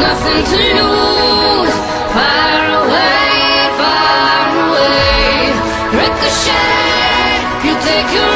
nothing to lose. Far away, far away. Ricochet, you take your